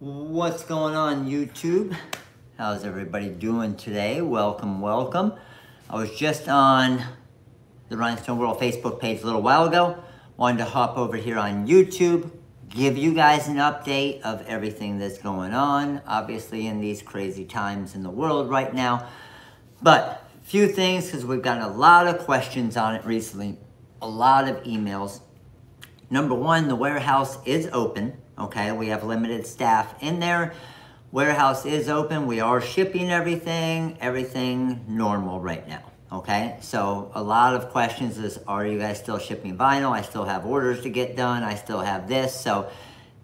What's going on YouTube? How's everybody doing today? Welcome, welcome. I was just on the Rhinestone World Facebook page a little while ago. Wanted to hop over here on YouTube, give you guys an update of everything that's going on, obviously in these crazy times in the world right now. But a few things, because we've gotten a lot of questions on it recently, a lot of emails. Number one, the warehouse is open. Okay, we have limited staff in there. Warehouse is open. We are shipping everything, everything normal right now. Okay, so a lot of questions is, are you guys still shipping vinyl? I still have orders to get done. I still have this. So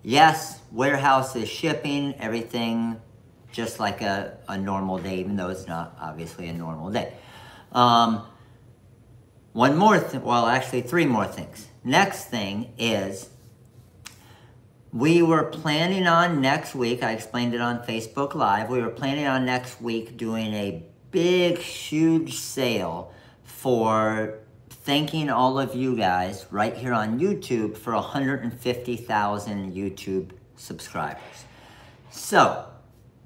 yes, warehouse is shipping everything just like a, a normal day, even though it's not obviously a normal day. Um, one more, well, actually three more things. Next thing is we were planning on next week, I explained it on Facebook Live, we were planning on next week doing a big, huge sale for thanking all of you guys right here on YouTube for 150,000 YouTube subscribers. So,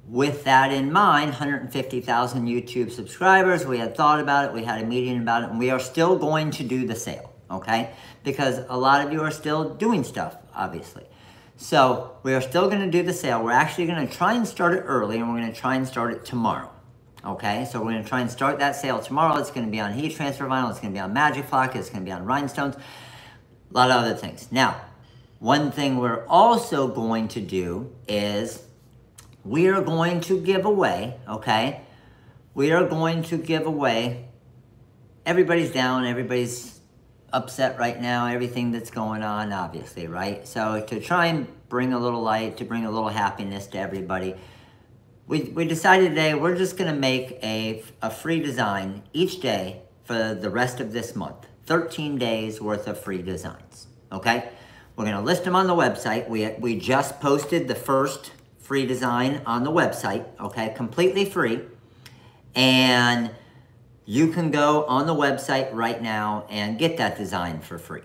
with that in mind, 150,000 YouTube subscribers, we had thought about it, we had a meeting about it, and we are still going to do the sale, okay? Because a lot of you are still doing stuff, obviously. So we are still going to do the sale. We're actually going to try and start it early, and we're going to try and start it tomorrow. Okay, so we're to try and start that sale tomorrow. It's going to be on heat transfer vinyl. It's going to be on Magic Flock. It's going to be on rhinestones. A lot of other things. Now, one thing we're also going to do is we are going to give away, okay? We are going to give away, everybody's down, everybody's upset right now, everything that's going on, obviously, right? So to try and bring a little light, to bring a little happiness to everybody, we, we decided today we're just gonna make a, a free design each day for the rest of this month. 13 days worth of free designs, okay? We're gonna list them on the website. We, we just posted the first free design on the website, okay? Completely free. And you can go on the website right now and get that design for free.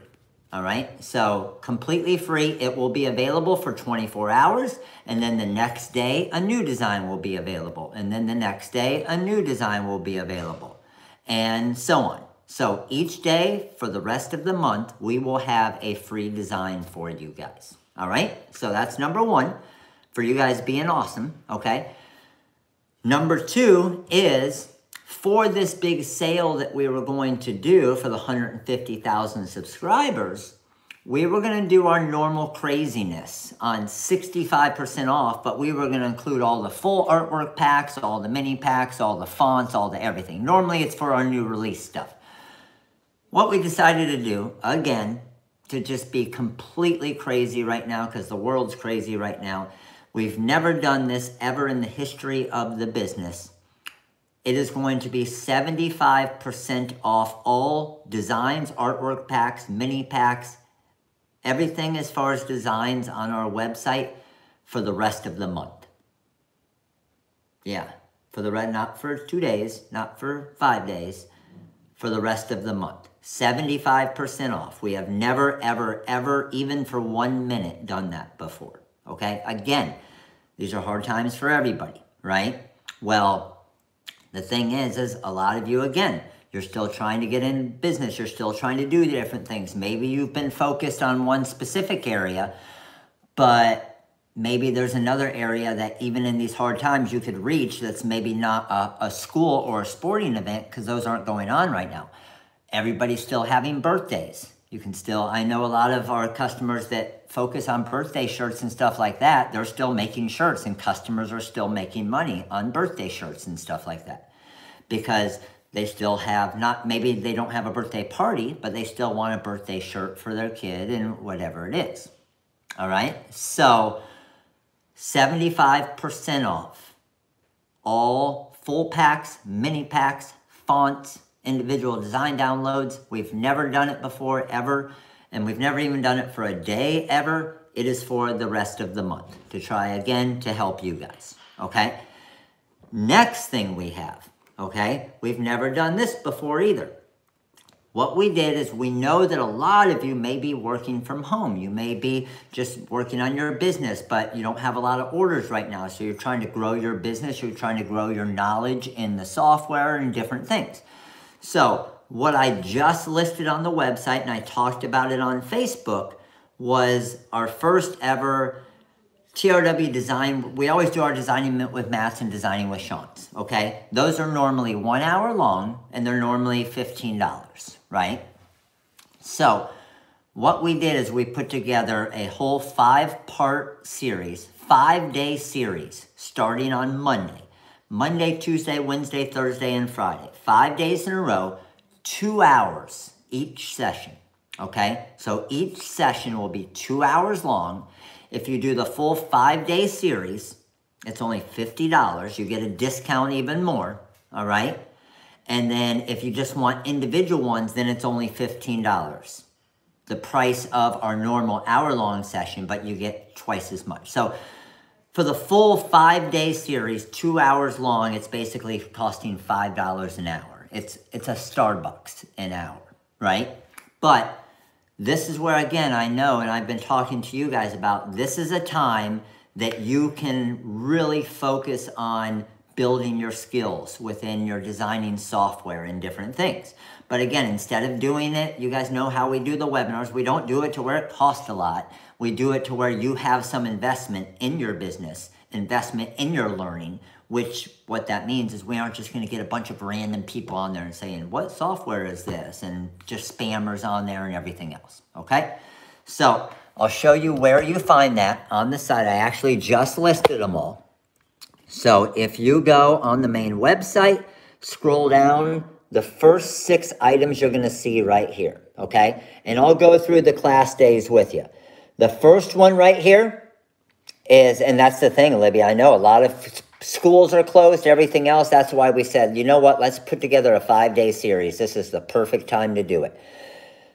All right, so completely free. It will be available for 24 hours, and then the next day, a new design will be available. And then the next day, a new design will be available, and so on. So each day for the rest of the month, we will have a free design for you guys. All right, so that's number one for you guys being awesome, okay? Number two is for this big sale that we were going to do for the 150,000 subscribers, we were going to do our normal craziness on 65% off, but we were going to include all the full artwork packs, all the mini packs, all the fonts, all the everything. Normally it's for our new release stuff. What we decided to do, again, to just be completely crazy right now, because the world's crazy right now, we've never done this ever in the history of the business it is going to be 75% off all designs, artwork packs, mini packs, everything as far as designs on our website for the rest of the month. Yeah, for the not for two days, not for five days, for the rest of the month. 75% off. We have never, ever, ever, even for one minute, done that before. Okay? Again, these are hard times for everybody, right? Well, the thing is, is a lot of you, again, you're still trying to get in business. You're still trying to do different things. Maybe you've been focused on one specific area, but maybe there's another area that even in these hard times you could reach that's maybe not a, a school or a sporting event because those aren't going on right now. Everybody's still having birthdays. You can still, I know a lot of our customers that focus on birthday shirts and stuff like that, they're still making shirts and customers are still making money on birthday shirts and stuff like that. Because they still have not, maybe they don't have a birthday party, but they still want a birthday shirt for their kid and whatever it is. All right. So 75% off all full packs, mini packs, fonts, individual design downloads. We've never done it before, ever, and we've never even done it for a day, ever. It is for the rest of the month to try again to help you guys, okay? Next thing we have, okay? We've never done this before either. what we did is we know that a lot of you may be working from home. You may be just working on your business, but you don't have a lot of orders right now. So you're trying to grow your business, you're trying to grow your knowledge in the software and different things. So, what I just listed on the website and I talked about it on Facebook was our first ever TRW design. We always do our designing with Matt's and designing with Sean's, okay? Those are normally one hour long and they're normally $15 right? So, what we did is we put together a whole five part series, five day series, starting on Monday. Monday, Tuesday, Wednesday, Thursday, and Friday. Five days in a row, two hours each session. Okay? So each session will be two hours long. If you do the full five day series, it's only $50. You get a discount even more. All right? And then if you just want individual ones, then it's only $15. The price of our normal hour long session, but you get twice as much. So for the full five day series, two hours long, it's basically costing $5 an hour. It's, it's a Starbucks an hour, right? But this is where, again, I know, and I've been talking to you guys about this is a time that you can really focus on building your skills within your designing software and different things. But again, instead of doing it, you guys know how we do the webinars. We don't do it to where it costs a lot. We do it to where you have some investment in your business, investment in your learning, which what that means is we aren't just going to get a bunch of random people on there and saying, what software is this? And just spammers on there and everything else. Okay. So I'll show you where you find that on the site. I actually just listed them all. So if you go on the main website, scroll down, the first six items you're going to see right here, okay? And I'll go through the class days with you. The first one right here is, and that's the thing, Olivia, I know a lot of schools are closed, everything else. That's why we said, you know what, let's put together a five-day series. This is the perfect time to do it.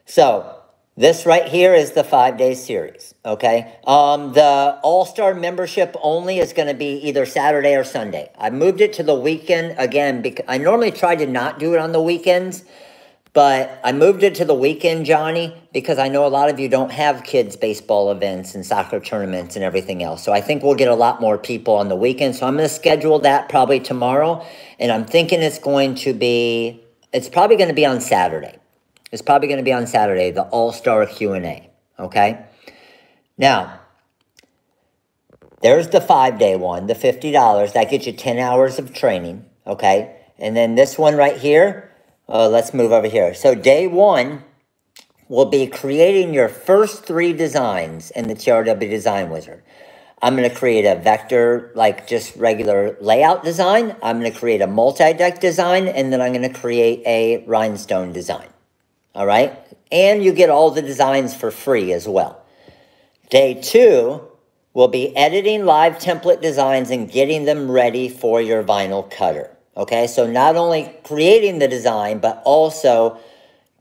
So this right here is the five day series. Okay. Um, the All Star membership only is going to be either Saturday or Sunday. I moved it to the weekend again because I normally try to not do it on the weekends, but I moved it to the weekend, Johnny, because I know a lot of you don't have kids' baseball events and soccer tournaments and everything else. So I think we'll get a lot more people on the weekend. So I'm going to schedule that probably tomorrow. And I'm thinking it's going to be, it's probably going to be on Saturday. It's probably going to be on Saturday, the All-Star Q&A, okay? Now, there's the five-day one, the $50. That gets you 10 hours of training, okay? And then this one right here, uh, let's move over here. So day one will be creating your first three designs in the TRW Design Wizard. I'm going to create a vector, like just regular layout design. I'm going to create a multi-deck design, and then I'm going to create a rhinestone design all right? And you get all the designs for free as well. Day two will be editing live template designs and getting them ready for your vinyl cutter. Okay, so not only creating the design, but also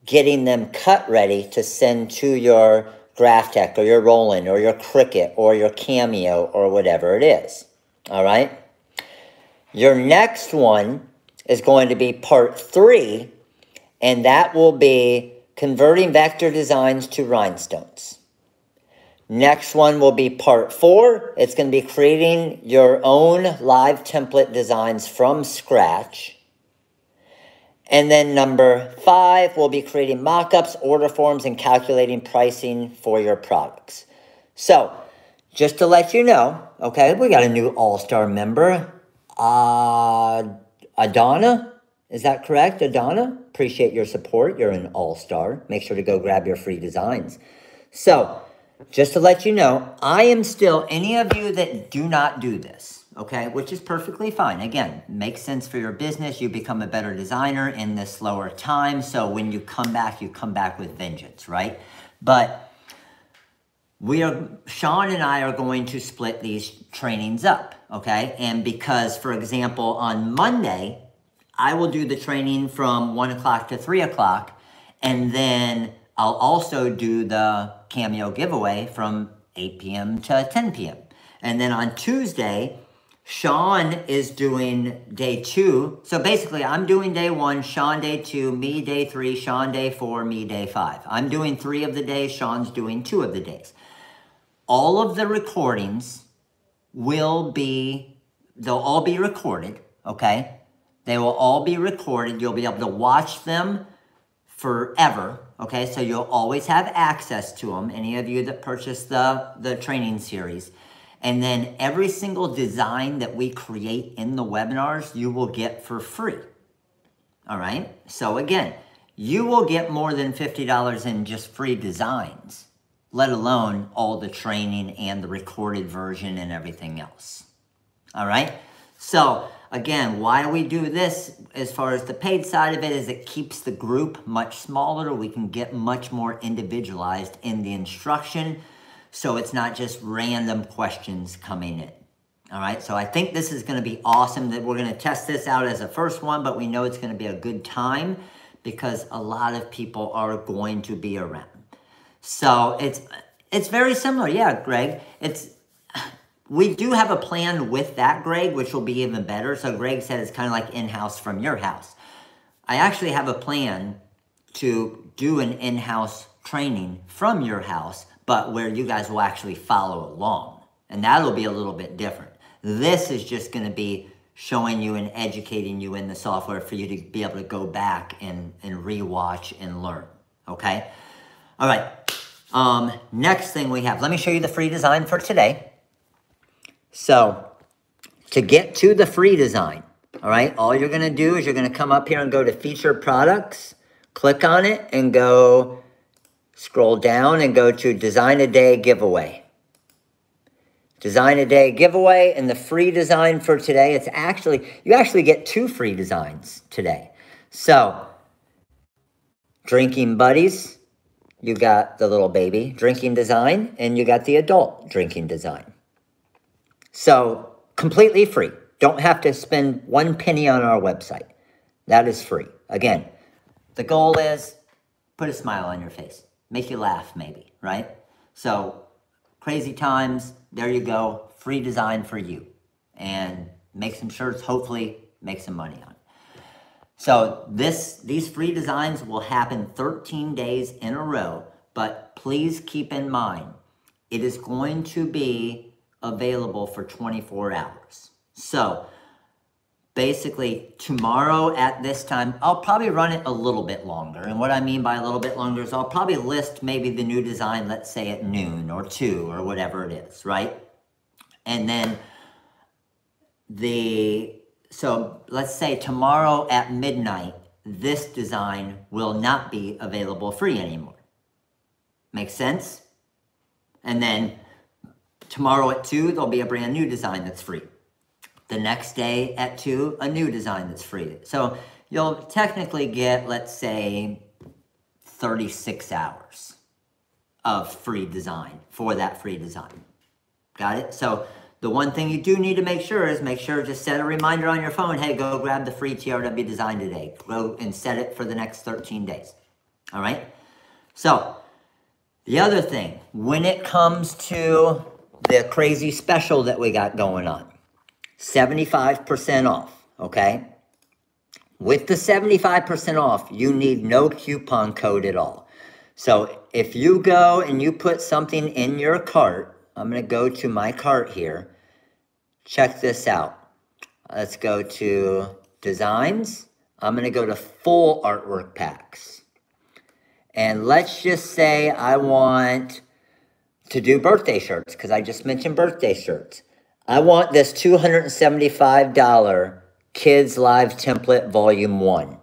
getting them cut ready to send to your Graphtec or your Roland or your Cricut or your Cameo or whatever it is. All right? Your next one is going to be part three and that will be converting vector designs to rhinestones. Next one will be part four. It's going to be creating your own live template designs from scratch. And then number five, we'll be creating mockups, order forms, and calculating pricing for your products. So, just to let you know, okay, we got a new all-star member, uh, Adana. Is that correct, Adana? Appreciate your support. You're an all-star. Make sure to go grab your free designs. So, just to let you know, I am still, any of you that do not do this, okay, which is perfectly fine. Again, makes sense for your business. You become a better designer in this slower time. So when you come back, you come back with vengeance, right? But we are, Sean and I are going to split these trainings up, okay? And because, for example, on Monday, I will do the training from 1 o'clock to 3 o'clock, and then I'll also do the Cameo giveaway from 8 p.m. to 10 p.m. And then on Tuesday, Sean is doing day two. So basically, I'm doing day one, Sean day two, me day three, Sean day four, me day five. I'm doing three of the days, Sean's doing two of the days. All of the recordings will be, they'll all be recorded, okay? They will all be recorded. You'll be able to watch them forever, okay? So you'll always have access to them, any of you that purchase the, the training series. And then every single design that we create in the webinars, you will get for free. All right? So again, you will get more than $50 in just free designs, let alone all the training and the recorded version and everything else. All right? So again, why do we do this as far as the paid side of it is it keeps the group much smaller. We can get much more individualized in the instruction so it's not just random questions coming in. All right, so I think this is going to be awesome that we're going to test this out as a first one, but we know it's going to be a good time because a lot of people are going to be around. So it's it's very similar. Yeah, Greg. It's we do have a plan with that, Greg, which will be even better. So Greg said it's kind of like in-house from your house. I actually have a plan to do an in-house training from your house but where you guys will actually follow along. And that'll be a little bit different. This is just going to be showing you and educating you in the software for you to be able to go back and, and rewatch and learn. Okay? All right. Um, next thing we have, let me show you the free design for today. So, to get to the free design, all right, all you're going to do is you're going to come up here and go to Feature Products, click on it, and go Scroll down and go to Design a Day Giveaway. Design a Day giveaway and the free design for today. It's actually, you actually get two free designs today. So, Drinking Buddies, you got the little baby drinking design and you got the adult drinking design. So, completely free. Don't have to spend one penny on our website. That is free. Again, the goal is put a smile on your face make you laugh maybe, right? So crazy times, there you go, free design for you. And make some shirts, hopefully make some money on. So this these free designs will happen 13 days in a row, but please keep in mind, it is going to be available for 24 hours. So basically tomorrow at this time, I'll probably run it a little bit longer. And what I mean by a little bit longer is I'll probably list maybe the new design, let's say at noon or two or whatever it is, right? And then the, so let's say tomorrow at midnight, this design will not be available free anymore. Make sense? And then tomorrow at two, there'll be a brand new design that's free. The next day at 2, a new design that's free. So you'll technically get, let's say, 36 hours of free design for that free design. Got it? So the one thing you do need to make sure is make sure to set a reminder on your phone, hey, go grab the free TRW design today. Go and set it for the next 13 days. All right? So the other thing, when it comes to the crazy special that we got going on, 75% off, okay? With the 75% off, you need no coupon code at all. So if you go and you put something in your cart, I'm going to go to my cart here. Check this out. Let's go to designs. I'm going to go to full artwork packs. And let's just say I want to do birthday shirts because I just mentioned birthday shirts. I want this $275 Kids Live Template Volume 1.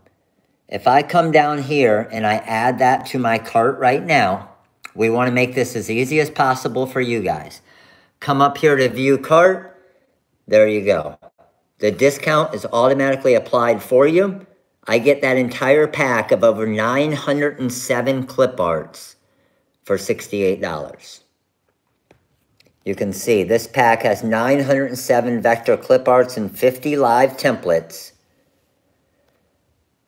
If I come down here and I add that to my cart right now, we want to make this as easy as possible for you guys. Come up here to View Cart. There you go. The discount is automatically applied for you. I get that entire pack of over 907 clip arts for $68. You can see this pack has 907 vector clip arts and 50 live templates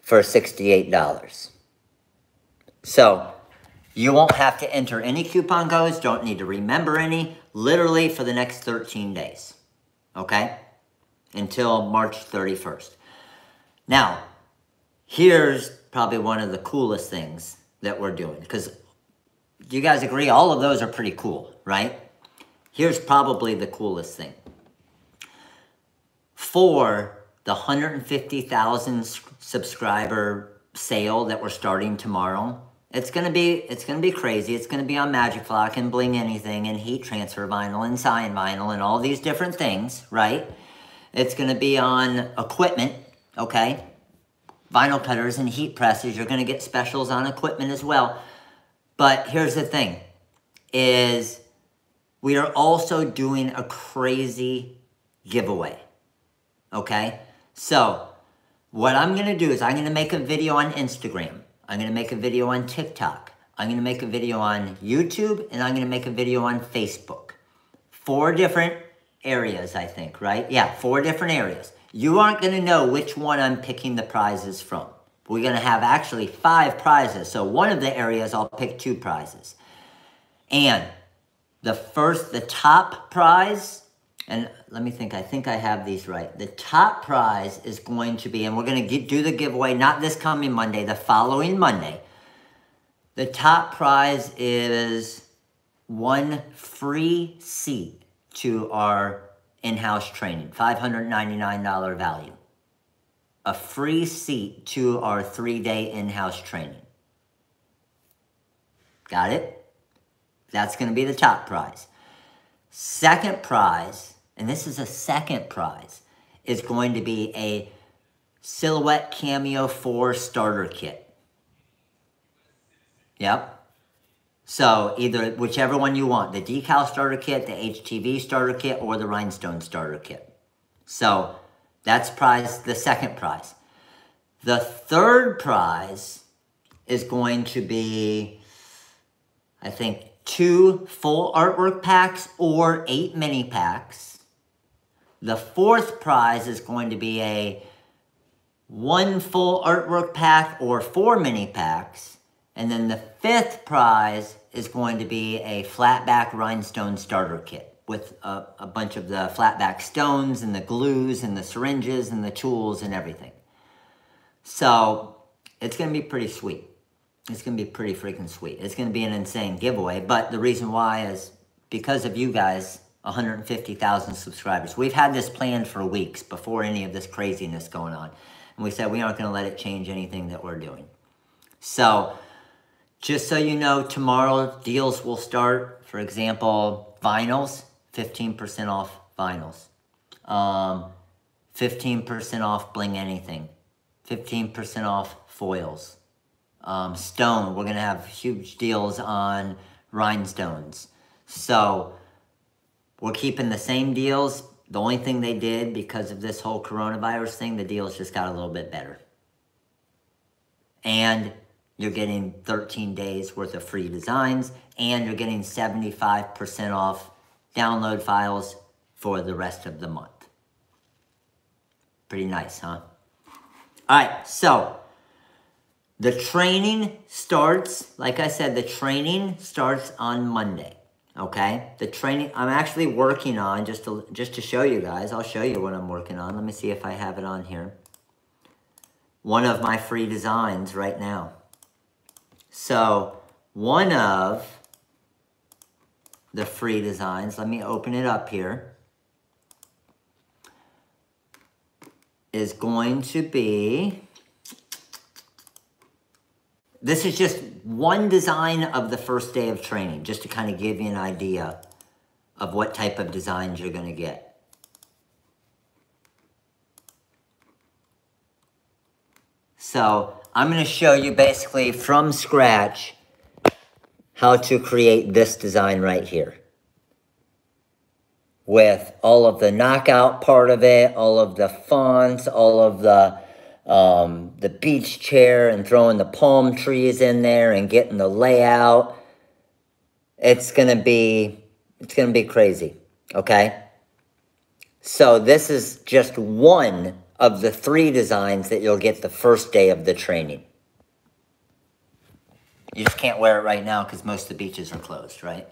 for $68. So you won't have to enter any coupon codes, don't need to remember any, literally for the next 13 days. Okay? until March 31st. Now, here's probably one of the coolest things that we're doing because do you guys agree? All of those are pretty cool, right? Here's probably the coolest thing. For the 150,000 subscriber sale that we're starting tomorrow, it's gonna be it's gonna be crazy. It's gonna be on Magic Flock and Bling Anything and Heat Transfer Vinyl and Sign Vinyl and all these different things, right? It's gonna be on equipment, okay? Vinyl cutters and heat presses. You're gonna get specials on equipment as well. But here's the thing, is we are also doing a crazy giveaway, okay? So what I'm gonna do is I'm gonna make a video on Instagram I'm going to make a video on TikTok. I'm going to make a video on YouTube, and I'm going to make a video on Facebook. Four different areas, I think, right? Yeah, four different areas. You aren't going to know which one I'm picking the prizes from. We're going to have actually five prizes. So one of the areas, I'll pick two prizes. And the first, the top prize, and let me think, I think I have these right. The top prize is going to be, and we're going to do the giveaway, not this coming Monday, the following Monday. The top prize is one free seat to our in-house training, $599 value. A free seat to our three-day in-house training. Got it? That's going to be the top prize. Second prize and this is a second prize, is going to be a Silhouette Cameo 4 starter kit. Yep. So either whichever one you want, the decal starter kit, the HTV starter kit, or the rhinestone starter kit. So that's prize, the second prize. The third prize is going to be, I think, two full artwork packs or eight mini packs the fourth prize is going to be a one full artwork pack or four mini packs. And then the fifth prize is going to be a flatback rhinestone starter kit with a, a, bunch of the flatback stones and the glues and the syringes and the tools and everything. So it's going to be pretty sweet. It's going to be pretty freaking sweet. It's going to be an insane giveaway. But the reason why is because of you guys 150,000 subscribers. We've had this planned for weeks before any of this craziness going on. And we said we aren't going to let it change anything that we're doing. So, just so you know, tomorrow deals will start. For example, vinyls, 15% off vinyls. 15% um, off bling anything. 15% off foils. Um, stone, we're going to have huge deals on rhinestones. So, we're keeping the same deals. The only thing they did because of this whole coronavirus thing, the deals just got a little bit better. And you're getting 13 days worth of free designs and you're getting 75% off download files for the rest of the month. Pretty nice, huh? All right, so the training starts, like I said, the training starts on Monday okay? The training I'm actually working on, just to, just to show you guys, I'll show you what I'm working on. Let me see if I have it on here. One of my free designs right now. So, one of the free designs, let me open it up here, is going to be this is just one design of the first day of training, just to kind of give you an idea of what type of designs you're going to get. So I'm going to show you basically from scratch how to create this design right here. With all of the knockout part of it, all of the fonts, all of the um, the beach chair and throwing the palm trees in there and getting the layout. It's gonna be, it's gonna be crazy, okay? So this is just one of the three designs that you'll get the first day of the training. You just can't wear it right now because most of the beaches are closed, right?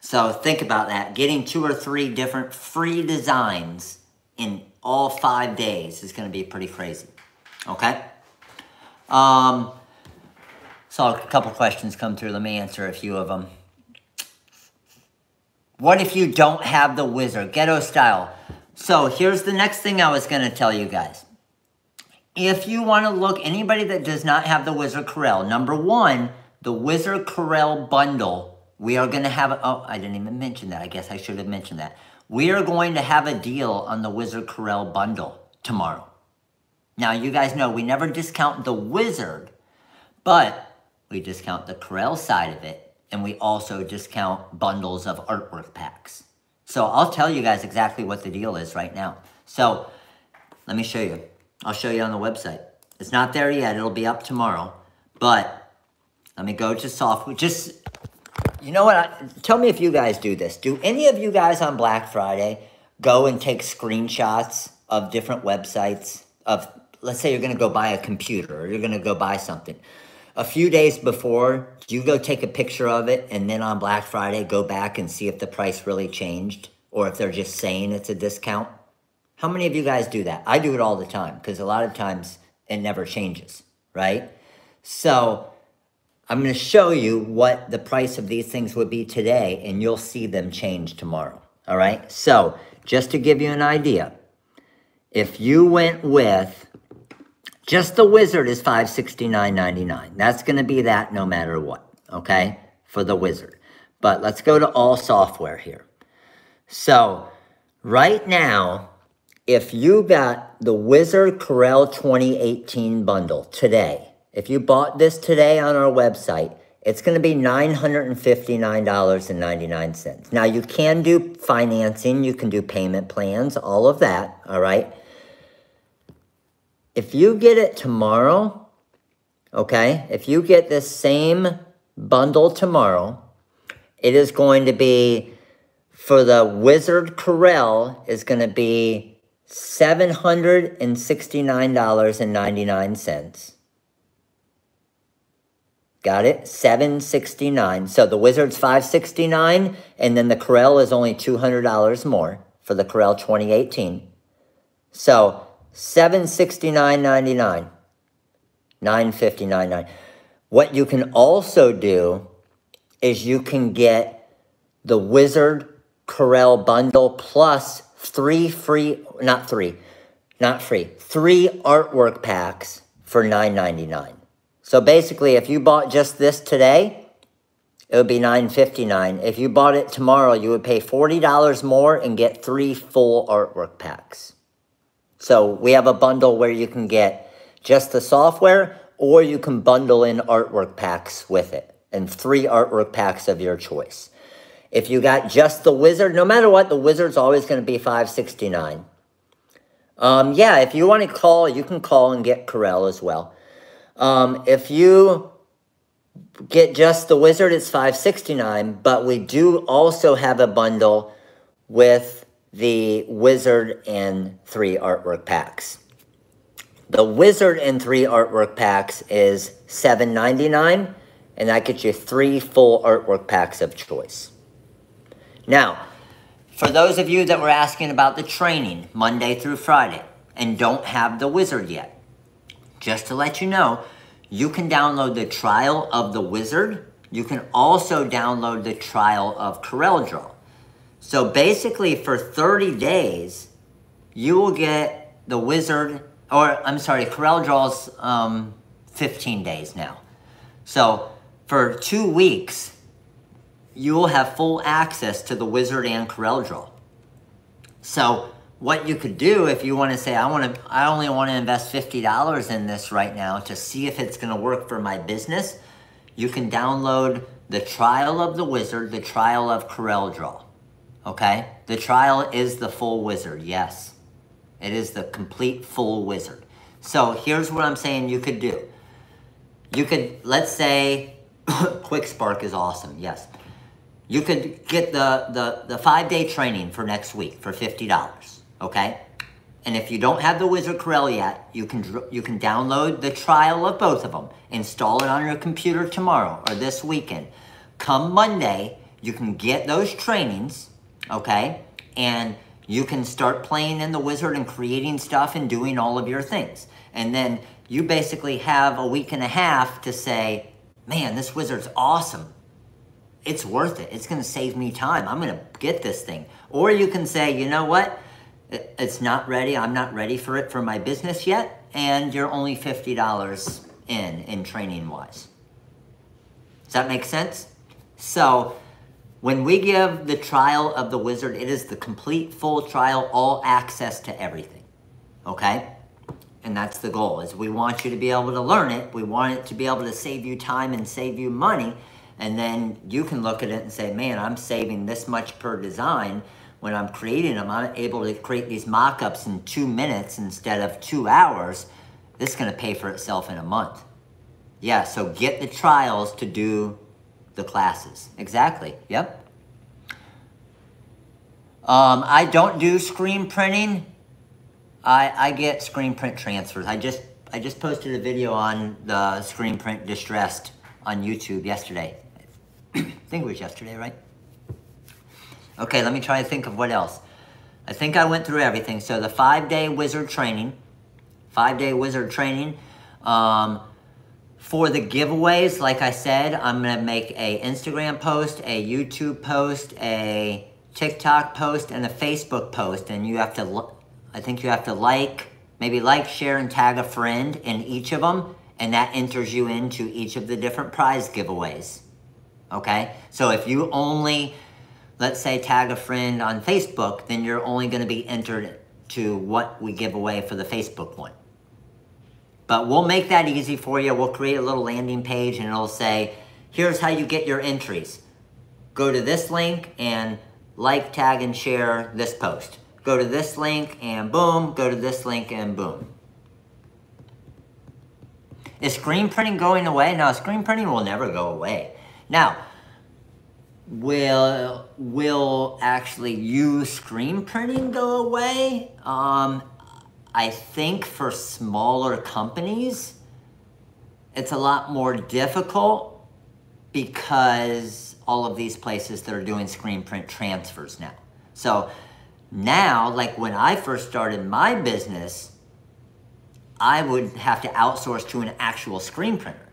So think about that. Getting two or three different free designs in all five days is going to be pretty crazy. Okay? Um, saw a couple questions come through. Let me answer a few of them. What if you don't have the wizard? Ghetto style. So here's the next thing I was going to tell you guys. If you want to look, anybody that does not have the Wizard Corel, number one, the Wizard Corel bundle, we are going to have, oh, I didn't even mention that. I guess I should have mentioned that. We are going to have a deal on the Wizard Corel bundle tomorrow. Now, you guys know we never discount the Wizard, but we discount the Corel side of it, and we also discount bundles of artwork packs. So I'll tell you guys exactly what the deal is right now. So let me show you. I'll show you on the website. It's not there yet. It'll be up tomorrow. But let me go to software. Just you know what? I, tell me if you guys do this. Do any of you guys on Black Friday go and take screenshots of different websites of, let's say you're going to go buy a computer or you're going to go buy something. A few days before, do you go take a picture of it and then on Black Friday go back and see if the price really changed or if they're just saying it's a discount? How many of you guys do that? I do it all the time because a lot of times it never changes, right? So I'm going to show you what the price of these things would be today, and you'll see them change tomorrow. All right? So, just to give you an idea, if you went with just the wizard is $569.99. That's going to be that no matter what, okay? For the wizard. But let's go to all software here. So, right now, if you got the Wizard Corel 2018 bundle today, if you bought this today on our website, it's going to be $959.99. Now, you can do financing, you can do payment plans, all of that, all right? If you get it tomorrow, okay, if you get this same bundle tomorrow, it is going to be, for the Wizard Corel, is going to be $769.99. Got it? 769. So the Wizard's 569 and then the Corel is only $200 more for the Corel 2018. So 769.99. 959.9. What you can also do is you can get the Wizard Corel bundle plus three free, not three, not free, three artwork packs for 9.99. So basically, if you bought just this today, it would be $9.59. If you bought it tomorrow, you would pay $40 more and get three full artwork packs. So we have a bundle where you can get just the software or you can bundle in artwork packs with it and three artwork packs of your choice. If you got just the wizard, no matter what, the wizard's always going to be $5.69. Um, yeah, if you want to call, you can call and get Corel as well. Um, if you get just the wizard, it's 569 but we do also have a bundle with the wizard and three artwork packs. The wizard and three artwork packs is 799 and that gets you three full artwork packs of choice. Now, for those of you that were asking about the training Monday through Friday and don't have the wizard yet, just to let you know, you can download the trial of the wizard. You can also download the trial of CorelDRAW. So basically for 30 days, you will get the wizard, or I'm sorry, CorelDRAW's um, 15 days now. So for two weeks, you will have full access to the wizard and CorelDRAW. So what you could do if you want to say, I want to, I only want to invest $50 in this right now to see if it's going to work for my business, you can download the trial of the wizard, the trial of CorelDRAW. Okay? The trial is the full wizard, yes. It is the complete full wizard. So here's what I'm saying you could do. You could, let's say, QuickSpark is awesome, yes. You could get the, the, the five-day training for next week for $50 okay? And if you don't have the Wizard Corel yet, you can, you can download the trial of both of them, install it on your computer tomorrow or this weekend. Come Monday, you can get those trainings, okay? And You can start playing in the wizard and creating stuff and doing all of your things. And then you basically have a week and a half to say, man, this wizard's awesome. It's worth it. It's going to save me time. I'm going to get this thing. Or you can say, you know what? It's not ready. I'm not ready for it for my business yet. And you're only $50 in, in training wise. Does that make sense? So when we give the trial of the wizard, it is the complete full trial, all access to everything. Okay? And that's the goal, is we want you to be able to learn it. We want it to be able to save you time and save you money. And then you can look at it and say, man, I'm saving this much per design. When I'm creating them, I'm able to create these mock-ups in two minutes instead of two hours. This is going to pay for itself in a month. Yeah, so get the trials to do the classes. Exactly. Yep. Um, I don't do screen printing. I, I get screen print transfers. I just I just posted a video on the screen print distressed on YouTube yesterday. I think it was yesterday, right? Okay, let me try to think of what else. I think I went through everything. So the five-day wizard training, five-day wizard training. Um, for the giveaways, like I said, I'm going to make a Instagram post, a YouTube post, a TikTok post, and a Facebook post. And you have to, I think you have to like, maybe like, share, and tag a friend in each of them. And that enters you into each of the different prize giveaways. Okay? So if you only, let's say, tag a friend on Facebook, then you're only going to be entered to what we give away for the Facebook one. But we'll make that easy for you. We'll create a little landing page and it'll say, here's how you get your entries. Go to this link and like, tag, and share this post. Go to this link and boom, go to this link and boom. Is screen printing going away? No, screen printing will never go away. Now, will will actually use screen printing go away? Um, I think for smaller companies, it's a lot more difficult because all of these places that are doing screen print transfers now. So now, like when I first started my business, I would have to outsource to an actual screen printer.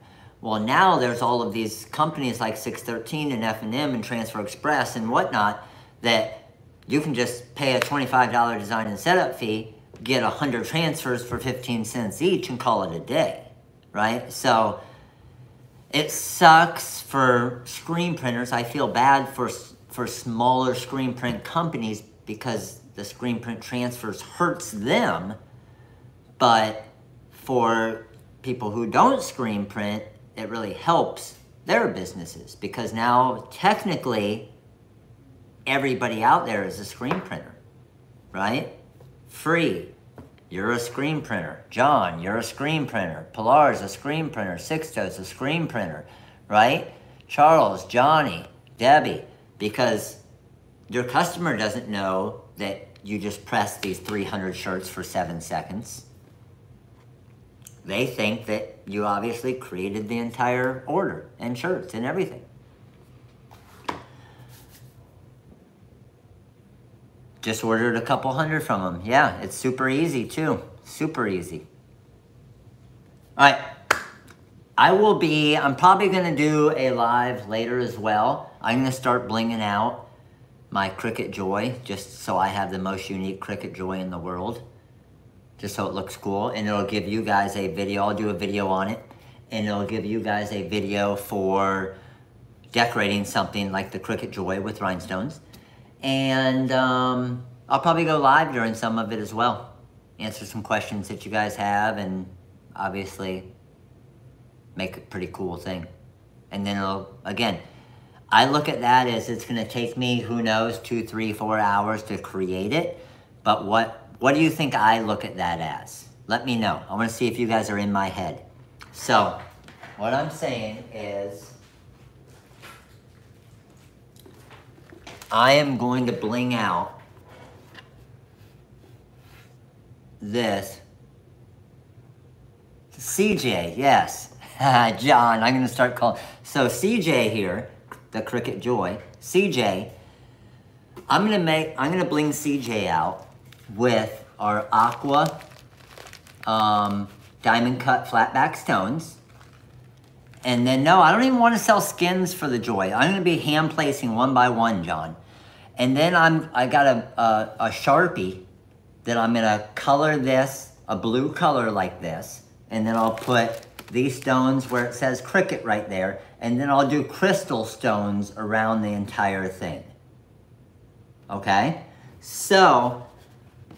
Well, now there's all of these companies like 613 and F&M and Transfer Express and whatnot that you can just pay a $25 design and setup fee get 100 transfers for 15 cents each and call it a day, right? So it sucks for screen printers. I feel bad for, for smaller screen print companies because the screen print transfers hurts them, but for people who don't screen print, it really helps their businesses because now technically everybody out there is a screen printer, right? free. You're a screen printer. John, you're a screen printer. Pilar's a screen printer. Sixto's a screen printer, right? Charles, Johnny, Debbie, because your customer doesn't know that you just press these 300 shirts for seven seconds. They think that you obviously created the entire order and shirts and everything. Just ordered a couple hundred from them. Yeah, it's super easy too. Super easy. All right. I will be, I'm probably going to do a live later as well. I'm going to start blinging out my Cricut Joy just so I have the most unique Cricut Joy in the world. Just so it looks cool. And it'll give you guys a video. I'll do a video on it. And it'll give you guys a video for decorating something like the Cricut Joy with rhinestones. And um, I'll probably go live during some of it as well. Answer some questions that you guys have and obviously make a pretty cool thing. And then it'll, again, I look at that as it's gonna take me, who knows, two, three, four hours to create it. But what, what do you think I look at that as? Let me know. I wanna see if you guys are in my head. So, what I'm saying is, I am going to bling out this. CJ, yes. John, I'm going to start calling. So CJ here, the Cricut Joy, CJ, I'm gonna make, I'm gonna bling CJ out with our Aqua um, diamond cut flatback stones. And then, no, I don't even want to sell skins for the joy. I'm going to be hand placing one by one, John. And then I'm, I got a, a, a Sharpie that I'm going to color this, a blue color like this. And then I'll put these stones where it says Cricut right there. And then I'll do crystal stones around the entire thing. Okay? So,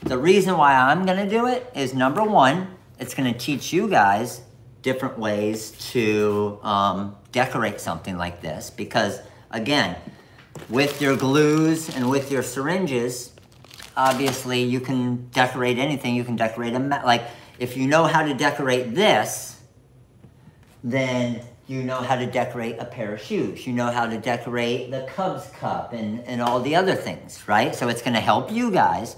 the reason why I'm to do it is number one, it's to teach you guys different ways to um, decorate something like this because again, with your glues and with your syringes, obviously you can decorate anything. You can decorate a, like if you know how to decorate this, then you know how to decorate a pair of shoes. You know how to decorate the Cubs cup and, and all the other things, right? So it's gonna help you guys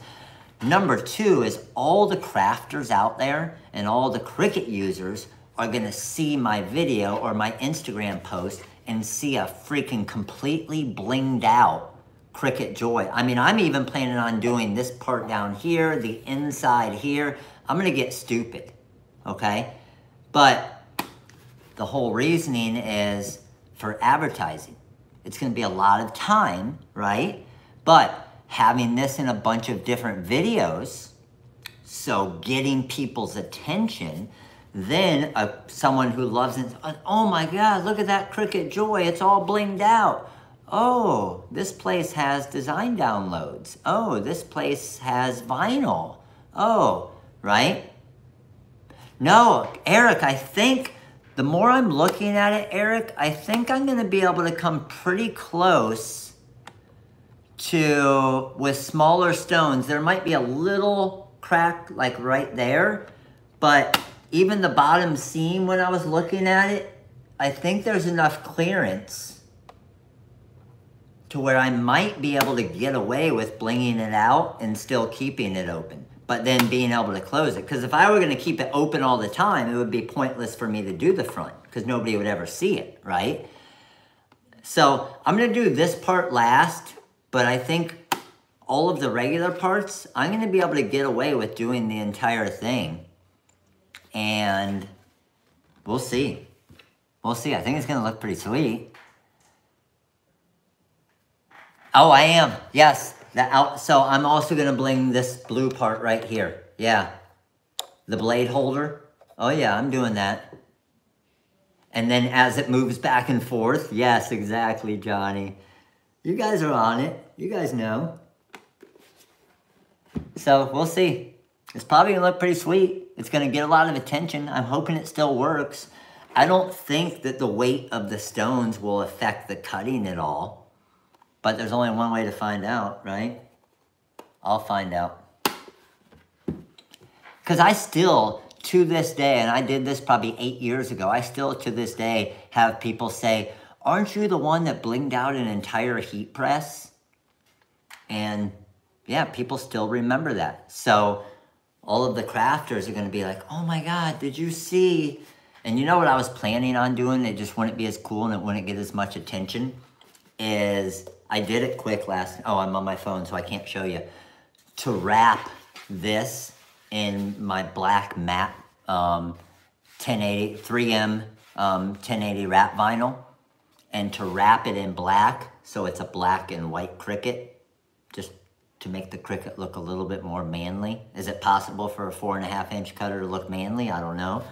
Number two is all the crafters out there and all the Cricut users are gonna see my video or my Instagram post and see a freaking completely blinged out Cricut Joy. I mean, I'm even planning on doing this part down here, the inside here. I'm gonna get stupid, okay? But the whole reasoning is for advertising. It's gonna be a lot of time, right? But having this in a bunch of different videos, so getting people's attention, then a, someone who loves it, uh, oh my God, look at that Cricut Joy, it's all blinged out. Oh, this place has design downloads. Oh, this place has vinyl. Oh, right? No, Eric, I think the more I'm looking at it, Eric, I think I'm to be able to come pretty close to, with smaller stones, there might be a little crack like right there, but even the bottom seam when I was looking at it, I think there's enough clearance to where I might be able to get away with blinging it out and still keeping it open, but then being able to close it. Because if I were going to keep it open all the time, it would be pointless for me to do the front because nobody would ever see it, right? So I'm going to do this part last but I think all of the regular parts, I'm to be able to get away with doing the entire thing. And we'll see. We'll see. I think it's to look pretty sweet. Oh, I am. Yes. The out, so I'm also to bling this blue part right here. Yeah. The blade holder. Oh, yeah, I'm doing that. And then as it moves back and forth, yes, exactly, Johnny. You guys are on it. You guys know. So we'll see. It's probably gonna look pretty sweet. It's gonna get a lot of attention. I'm hoping it still works. I don't think that the weight of the stones will affect the cutting at all. But there's only one way to find out, right? I'll find out. Because I still, to this day, and I did this probably eight years ago, I still to this day have people say, aren't you the one that blinged out an entire heat press? And yeah, people still remember that. So all of the crafters are going to be like, oh my God, did you see? And you know what I was planning on doing? It just wouldn't be as cool and it wouldn't get as much attention. Is I did it quick last, oh, I'm on my phone, so I can't show you. To wrap this in my black matte um, 1080, 3M um, 1080 wrap vinyl and to wrap it in black so it's a black and white Cricut just to make the Cricut look a little bit more manly. Is it possible for a four and a half inch cutter to look manly? I don't know,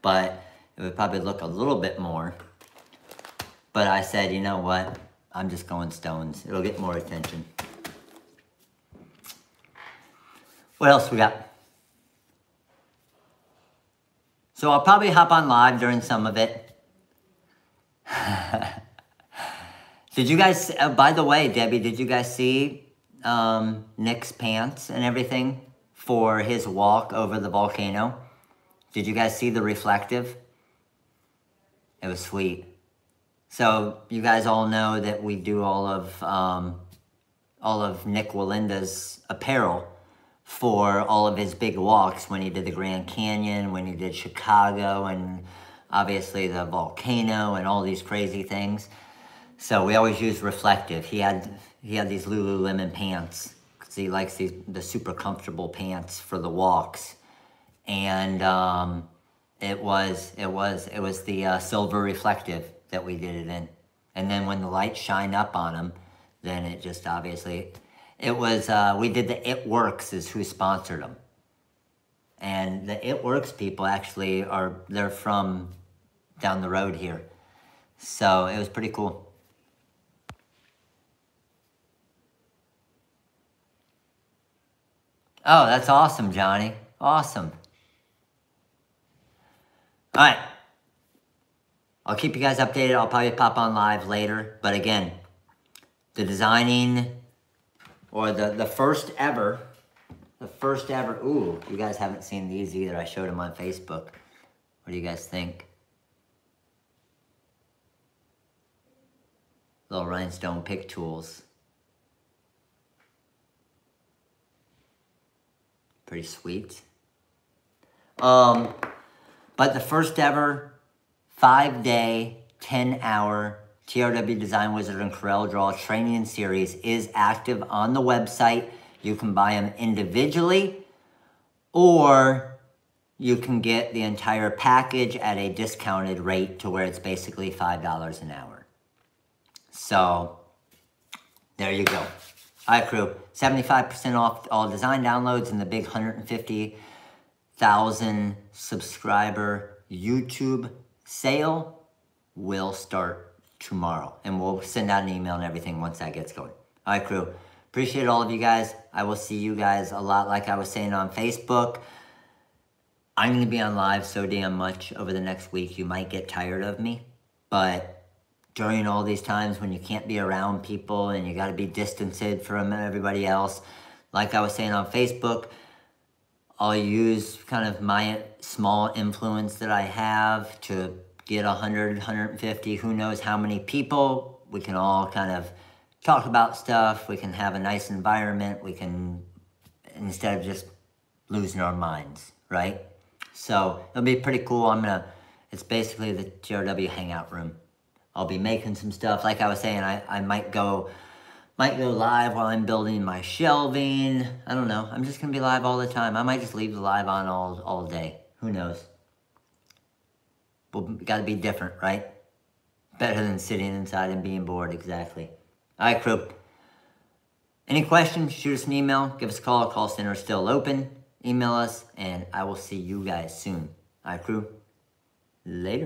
but it would probably look a little bit more. But I said, you know what? I'm just going stones. It'll get more attention. What else we got? So I'll probably hop on live during some of it. Did you guys, uh, by the way, Debbie, did you guys see um, Nik's pants and everything for his walk over the volcano? Did you guys see the reflective? It was sweet. So you guys all know that we do all of um, all of Nik Wallenda's apparel for all of his big walks when he did the Grand Canyon, when he did Chicago, and obviously the volcano and all these crazy things. So we always use reflective. He had he had these Lululemon pants because he likes these the super comfortable pants for the walks, and um, it was it was it was the uh, silver reflective that we did it in, and then when the light shined up on them, then it just obviously it was uh, we did the It Works is who sponsored them, and the It Works people actually are they're from down the road here, so it was pretty cool. Oh, that's awesome, Johnny. Awesome. All right. I'll keep you guys updated. I'll probably pop on live later. But again, the designing or the, the first ever, the first ever, ooh, you guys haven't seen these either. I showed them on Facebook. What do you guys think? Little rhinestone pick tools. Pretty sweet. Um, but the first ever five day, 10 hour TRW Design Wizard and Corel Draw training series is active on the website. You can buy them individually or you can get the entire package at a discounted rate to where it's basically $5 an hour. So there you go. All right, crew. 75% off all design downloads and the big 150,000 subscriber YouTube sale will start tomorrow. And we'll send out an email and everything once that gets going. All right, crew. Appreciate all of you guys. I will see you guys a lot like I was saying on Facebook. I'm going to be on live so damn much over the next week. You might get tired of me, but during all these times when you can't be around people and you got to be distanced from everybody else. Like I was saying on Facebook, I'll use kind of my small influence that I have to get 100, 150, who knows how many people. We can all kind of talk about stuff. We can have a nice environment. We can, instead of just losing our minds, right? So it'll be pretty cool. I'm going to, it's basically the TRW hangout room. I'll be making some stuff. Like I was saying, I, I might go might go live while I'm building my shelving. I don't know. I'm just going to be live all the time. I might just leave the live on all, all day. Who knows? But got to be different, right? Better than sitting inside and being bored, exactly. All right, crew. Any questions, shoot us an email. Give us a call. Call center is still open. Email us, and I will see you guys soon. All right, crew. Later.